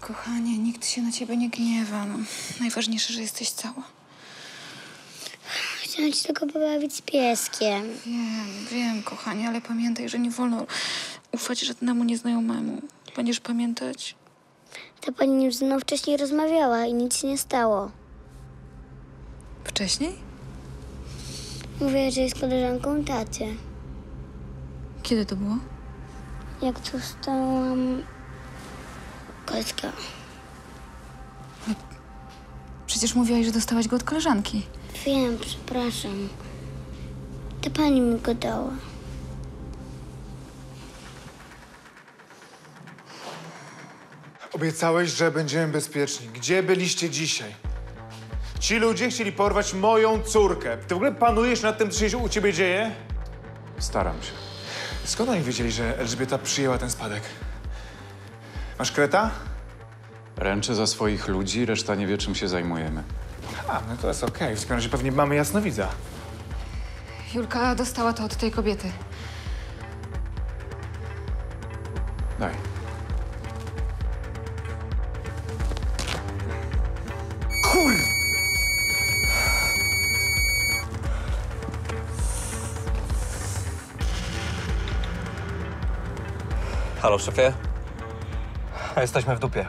Kochanie, nikt się na ciebie nie gniewa. No, najważniejsze, że jesteś cała. Chciałam się tylko pobawić z pieskiem. Wiem, wiem, kochanie, ale pamiętaj, że nie wolno ufać żadnemu nieznajomemu. Będziesz pamiętać? Ta pani już ze mną wcześniej rozmawiała i nic się nie stało. Wcześniej? Mówiła, że jest koleżanką taty. Kiedy to było? Jak dostałam kocka. Przecież mówiłaś, że dostałaś go od koleżanki. Wiem, przepraszam. Ta pani mi go dała. Obiecałeś, że będziemy bezpieczni. Gdzie byliście dzisiaj? Ci ludzie chcieli porwać moją córkę. Ty w ogóle panujesz nad tym, co się u ciebie dzieje? Staram się. Skąd oni wiedzieli, że Elżbieta przyjęła ten spadek? Masz kreta? Ręczę za swoich ludzi, reszta nie wie, czym się zajmujemy. A, no to jest okej. W takim razie pewnie mamy jasnowidza. Julka dostała to od tej kobiety. Daj. Halo, szefie? Jesteśmy w dupie.